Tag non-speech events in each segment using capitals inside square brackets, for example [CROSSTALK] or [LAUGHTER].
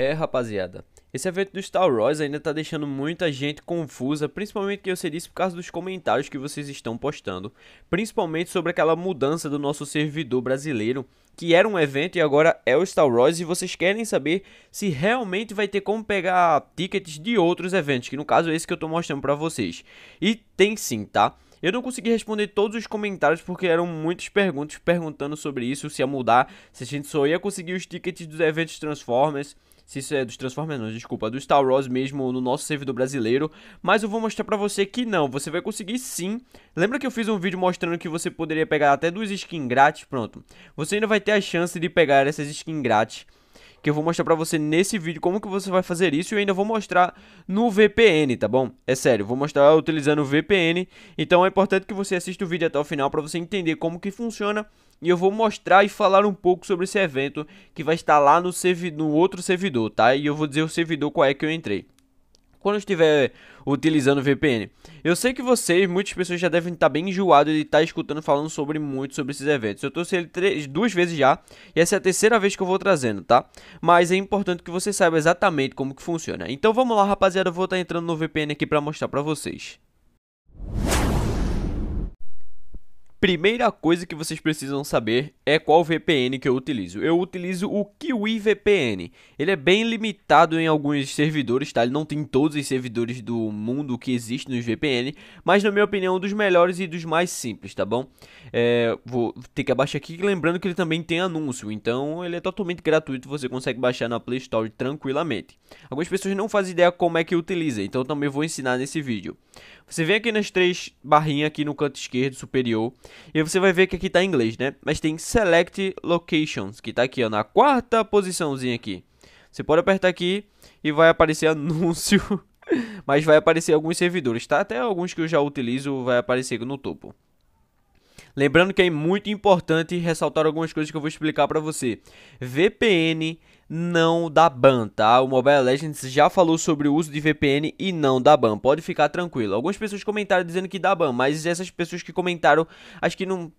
É, rapaziada. Esse evento do Star Wars ainda tá deixando muita gente confusa, principalmente que eu sei disso por causa dos comentários que vocês estão postando, principalmente sobre aquela mudança do nosso servidor brasileiro, que era um evento e agora é o Star Wars, e vocês querem saber se realmente vai ter como pegar tickets de outros eventos, que no caso é esse que eu tô mostrando pra vocês. E tem sim, tá? Eu não consegui responder todos os comentários porque eram muitas perguntas perguntando sobre isso, se ia mudar, se a gente só ia conseguir os tickets dos eventos Transformers se isso é dos Transformers, não, desculpa, do Star Wars mesmo no nosso servidor brasileiro, mas eu vou mostrar pra você que não, você vai conseguir sim. Lembra que eu fiz um vídeo mostrando que você poderia pegar até duas skins grátis? Pronto, você ainda vai ter a chance de pegar essas skins grátis que eu vou mostrar pra você nesse vídeo como que você vai fazer isso e eu ainda vou mostrar no VPN, tá bom? É sério, vou mostrar utilizando o VPN, então é importante que você assista o vídeo até o final pra você entender como que funciona e eu vou mostrar e falar um pouco sobre esse evento que vai estar lá no, no outro servidor, tá? E eu vou dizer o servidor qual é que eu entrei quando estiver utilizando VPN. Eu sei que vocês, muitas pessoas já devem estar bem enjoados de estar escutando falando sobre muito sobre esses eventos. Eu trouxe ele três, duas vezes já, e essa é a terceira vez que eu vou trazendo, tá? Mas é importante que você saiba exatamente como que funciona. Então vamos lá, rapaziada, eu vou estar entrando no VPN aqui para mostrar para vocês. Primeira coisa que vocês precisam saber é qual VPN que eu utilizo. Eu utilizo o Kiwi VPN. Ele é bem limitado em alguns servidores, tá? Ele não tem todos os servidores do mundo que existem nos VPN, mas na minha opinião é um dos melhores e dos mais simples, tá bom? É, vou ter que abaixar aqui, lembrando que ele também tem anúncio, então ele é totalmente gratuito, você consegue baixar na Play Store tranquilamente. Algumas pessoas não fazem ideia como é que utiliza, então também vou ensinar nesse vídeo. Você vem aqui nas três barrinhas aqui no canto esquerdo superior e você vai ver que aqui está em inglês, né? Mas tem Select Locations, que está aqui ó, na quarta posiçãozinha aqui. Você pode apertar aqui e vai aparecer [LAUGHS] anúncio, mas vai aparecer alguns servidores, tá? Até alguns que eu já utilizo vai aparecer no topo. Lembrando que é muito importante ressaltar algumas coisas que eu vou explicar para você. VPN não dá ban, tá? O Mobile Legends já falou sobre o uso de VPN e não dá ban. Pode ficar tranquilo. Algumas pessoas comentaram dizendo que dá ban, mas essas pessoas que comentaram, acho que não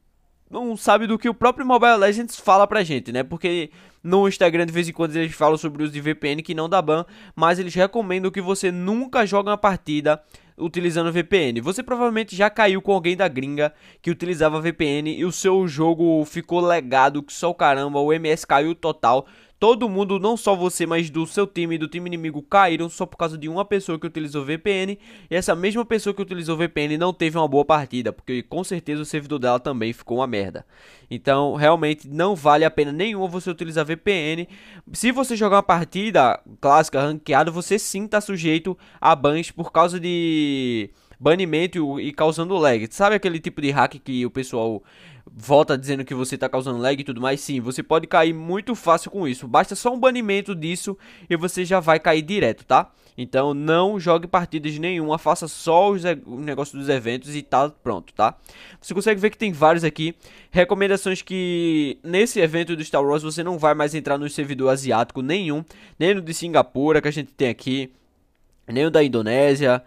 não sabe do que o próprio Mobile Legends fala pra gente, né? Porque no Instagram de vez em quando eles falam sobre o uso de VPN que não dá ban, mas eles recomendam que você nunca jogue uma partida utilizando VPN. Você provavelmente já caiu com alguém da gringa que utilizava VPN e o seu jogo ficou legado que só o caramba, o MS caiu total todo mundo, não só você, mas do seu time e do time inimigo caíram só por causa de uma pessoa que utilizou VPN. E essa mesma pessoa que utilizou VPN não teve uma boa partida, porque com certeza o servidor dela também ficou uma merda. Então, realmente não vale a pena nenhuma você utilizar VPN. Se você jogar uma partida clássica, ranqueada, você sim está sujeito a bans por causa de banimento e causando lag. Sabe aquele tipo de hack que o pessoal volta dizendo que você está causando lag e tudo mais? Sim, você pode cair muito fácil com isso. Basta só um banimento disso e você já vai cair direto, tá? Então não jogue partidas nenhuma, faça só os negócios dos eventos e tá pronto, tá? Você consegue ver que tem vários aqui. Recomendações que nesse evento do Star Wars você não vai mais entrar no servidor asiático nenhum, nem no de Singapura que a gente tem aqui, nem o da Indonésia,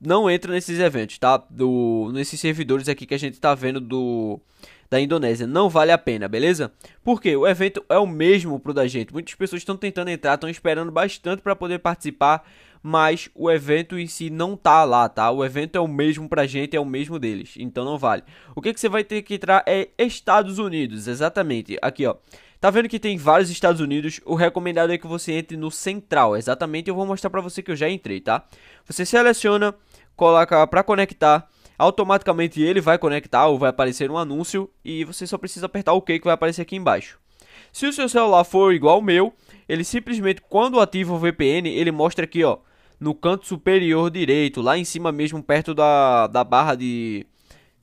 não entra nesses eventos, tá? Do, nesses servidores aqui que a gente tá vendo do da Indonésia. Não vale a pena, beleza? Porque o evento é o mesmo pro da gente. Muitas pessoas estão tentando entrar, estão esperando bastante para poder participar, mas o evento em si não tá lá, tá? O evento é o mesmo pra gente, é o mesmo deles, então não vale. O que, que você vai ter que entrar é Estados Unidos, exatamente. Aqui, ó. Tá vendo que tem vários Estados Unidos? O recomendado é que você entre no central, exatamente. Eu vou mostrar pra você que eu já entrei, tá? Você seleciona coloca para conectar, automaticamente ele vai conectar ou vai aparecer um anúncio e você só precisa apertar OK que vai aparecer aqui embaixo. Se o seu celular for igual ao meu, ele simplesmente quando ativa o VPN, ele mostra aqui, ó, no canto superior direito, lá em cima mesmo perto da, da barra de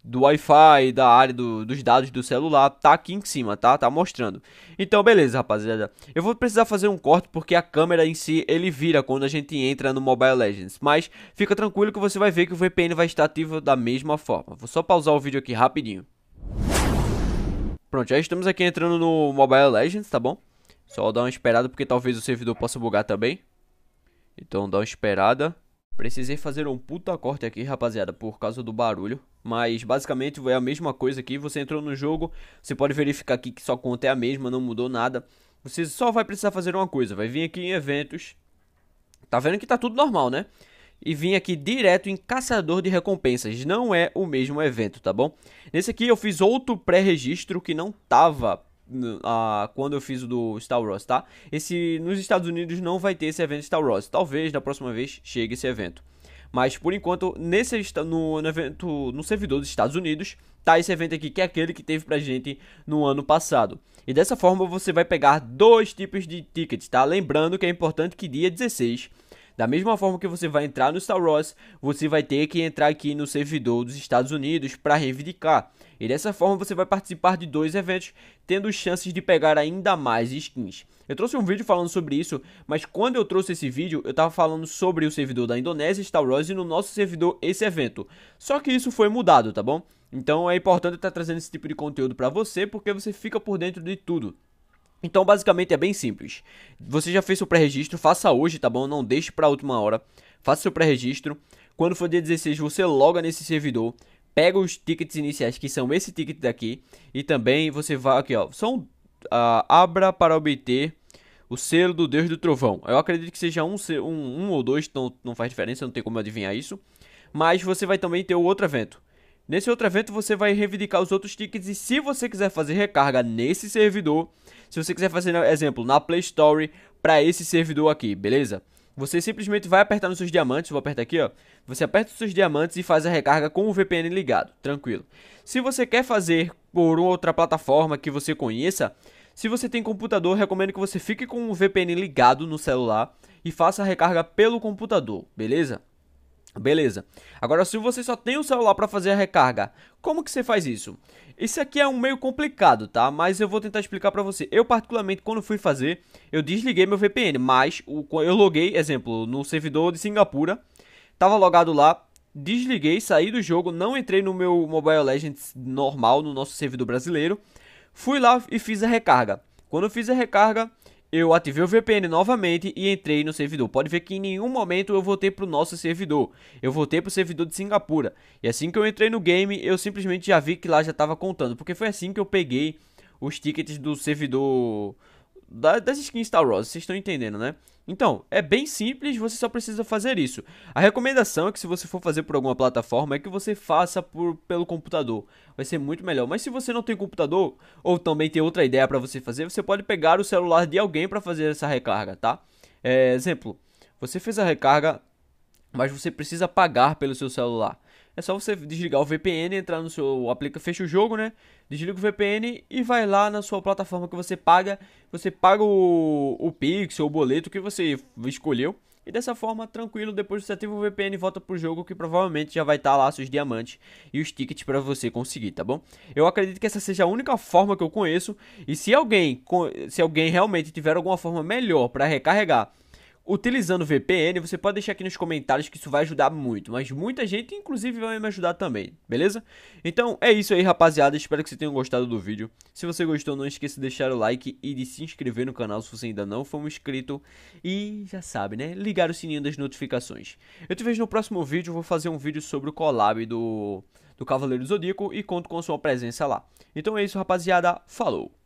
do Wi-Fi, da área do, dos dados do celular, tá aqui em cima, tá? Tá mostrando. Então, beleza, rapaziada. Eu vou precisar fazer um corte porque a câmera em si, ele vira quando a gente entra no Mobile Legends. Mas fica tranquilo que você vai ver que o VPN vai estar ativo da mesma forma. Vou só pausar o vídeo aqui rapidinho. Pronto, já estamos aqui entrando no Mobile Legends, tá bom? Só dar uma esperada porque talvez o servidor possa bugar também. Então dá uma esperada. Precisei fazer um puta corte aqui, rapaziada, por causa do barulho. Mas basicamente é a mesma coisa aqui. Você entrou no jogo, você pode verificar aqui que sua conta é a mesma, não mudou nada. você só vai precisar fazer uma coisa, vai vir aqui em eventos, tá vendo que tá tudo normal, né? E vir aqui direto em caçador de recompensas, não é o mesmo evento, tá bom? Nesse aqui eu fiz outro pré-registro que não tava quando eu fiz o do Star Wars, tá? Esse, nos Estados Unidos não vai ter esse evento Star Wars, talvez na próxima vez chegue esse evento. Mas por enquanto, nesse no, no evento no servidor dos Estados Unidos, tá esse evento aqui que é aquele que teve pra gente no ano passado. E dessa forma você vai pegar dois tipos de tickets, tá? Lembrando que é importante que dia 16 da mesma forma que você vai entrar no Star Wars, você vai ter que entrar aqui no servidor dos Estados Unidos para reivindicar. E dessa forma você vai participar de dois eventos, tendo chances de pegar ainda mais skins. Eu trouxe um vídeo falando sobre isso, mas quando eu trouxe esse vídeo, eu estava falando sobre o servidor da Indonésia, Star Wars, e no nosso servidor esse evento. Só que isso foi mudado, tá bom? Então é importante estar trazendo esse tipo de conteúdo para você, porque você fica por dentro de tudo. Então, basicamente é bem simples. Você já fez seu pré-registro, faça hoje, tá bom? Não deixe para a última hora. Faça seu pré-registro. Quando for dia 16, você loga nesse servidor, pega os tickets iniciais, que são esse ticket daqui, e também você vai aqui, ó, são uh, abra para obter o selo do Deus do Trovão. Eu acredito que seja um, um, um ou dois, não, não faz diferença, não tem como adivinhar isso. Mas você vai também ter o outro evento. Nesse outro evento você vai reivindicar os outros tickets e se você quiser fazer recarga nesse servidor, se você quiser fazer, exemplo, na Play Store para esse servidor aqui, beleza? Você simplesmente vai apertar nos seus diamantes, vou apertar aqui, ó. Você aperta os seus diamantes e faz a recarga com o VPN ligado, tranquilo. Se você quer fazer por outra plataforma que você conheça, se você tem computador, recomendo que você fique com o VPN ligado no celular e faça a recarga pelo computador, beleza? Beleza. Agora, se você só tem o celular para fazer a recarga, como que você faz isso? Isso aqui é um meio complicado, tá? Mas eu vou tentar explicar para você. Eu, particularmente, quando fui fazer, eu desliguei meu VPN, mas eu loguei, exemplo, no servidor de Singapura, tava logado lá, desliguei, saí do jogo, não entrei no meu Mobile Legends normal, no nosso servidor brasileiro, fui lá e fiz a recarga. Quando eu fiz a recarga, eu ativei o VPN novamente e entrei no servidor. Pode ver que em nenhum momento eu voltei para o nosso servidor. Eu voltei para o servidor de Singapura. E assim que eu entrei no game, eu simplesmente já vi que lá já estava contando. Porque foi assim que eu peguei os tickets do servidor das skins Star Wars. Vocês estão entendendo, né? Então, é bem simples, você só precisa fazer isso. A recomendação é que se você for fazer por alguma plataforma, é que você faça por, pelo computador. Vai ser muito melhor. Mas se você não tem computador, ou também tem outra ideia para você fazer, você pode pegar o celular de alguém para fazer essa recarga, tá? É, exemplo, você fez a recarga, mas você precisa pagar pelo seu celular. É só você desligar o VPN, entrar no seu aplica, fecha o jogo, né? Desliga o VPN e vai lá na sua plataforma que você paga. Você paga o, o Pix ou o boleto que você escolheu. E dessa forma, tranquilo, depois você ativa o VPN e volta pro jogo que provavelmente já vai estar tá lá seus diamantes e os tickets para você conseguir, tá bom? Eu acredito que essa seja a única forma que eu conheço e se alguém, se alguém realmente tiver alguma forma melhor para recarregar utilizando VPN, você pode deixar aqui nos comentários que isso vai ajudar muito, mas muita gente inclusive vai me ajudar também, beleza? Então é isso aí rapaziada, espero que vocês tenham gostado do vídeo, se você gostou não esqueça de deixar o like e de se inscrever no canal se você ainda não for um inscrito e já sabe né, ligar o sininho das notificações. Eu te vejo no próximo vídeo, vou fazer um vídeo sobre o collab do, do Cavaleiro Zodíaco e conto com sua presença lá. Então é isso rapaziada, falou!